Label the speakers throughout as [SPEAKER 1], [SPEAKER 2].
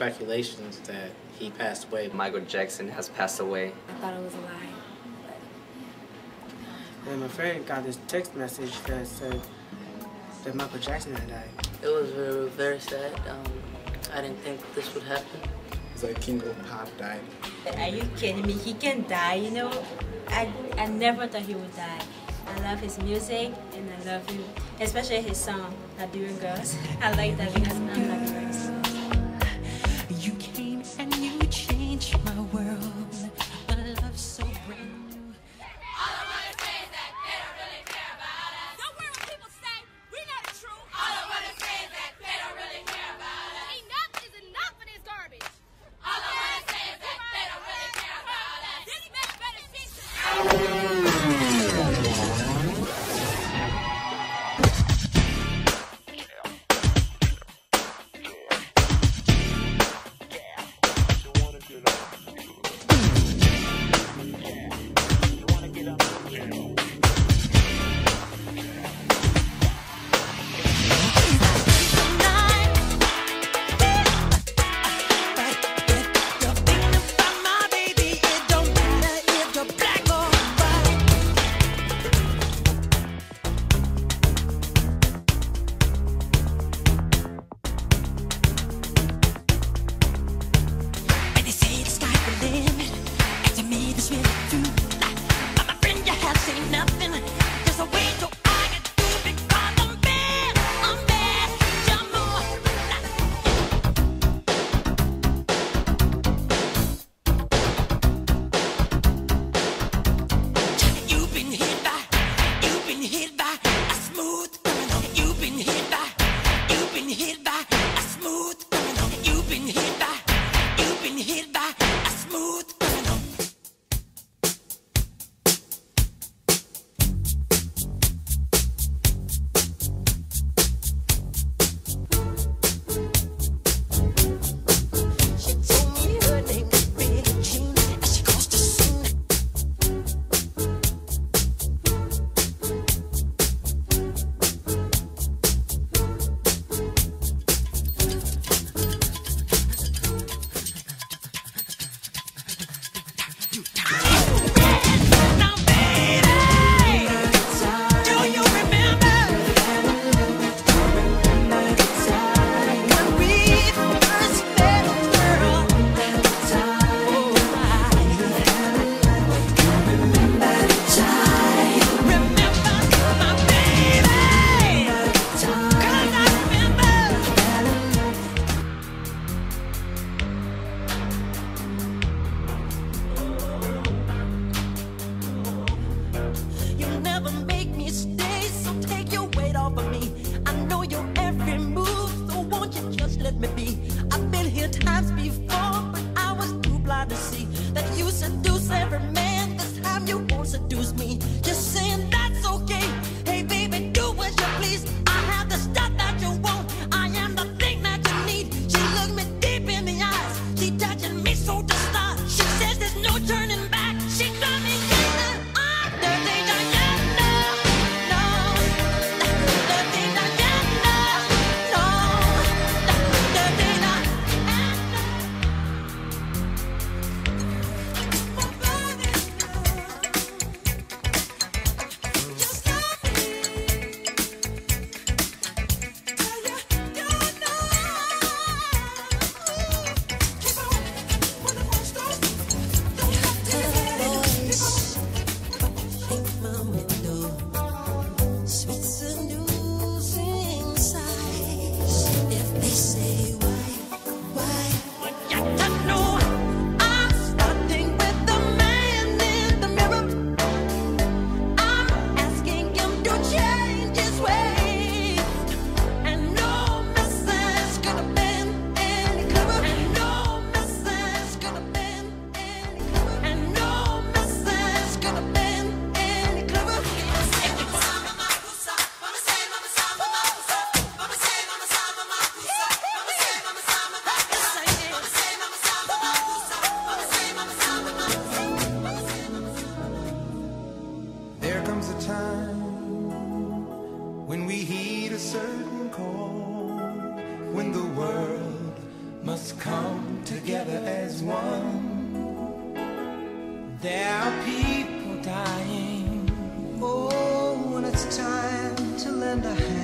[SPEAKER 1] speculations that he passed away.
[SPEAKER 2] Michael Jackson has passed away.
[SPEAKER 3] I thought it was a lie.
[SPEAKER 4] But... My friend got this text message that said that Michael Jackson had died.
[SPEAKER 5] It was very, very sad. Um, I didn't think this would happen.
[SPEAKER 6] It's like King of Pop died.
[SPEAKER 7] Are you kidding me? He can die, you know? I, I never thought he would die. I love his music and I love him, especially his song, Liberian Girls. I like that because I'm Liberian.
[SPEAKER 8] you da. seduce me.
[SPEAKER 9] when we heed a certain call, when the world must come together as one. There are people dying, oh, when it's time to lend a hand.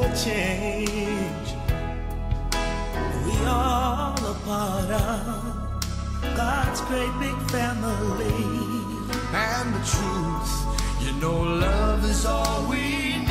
[SPEAKER 9] A change. We all a part of God's great big family. And the truth, you know, love is all we need.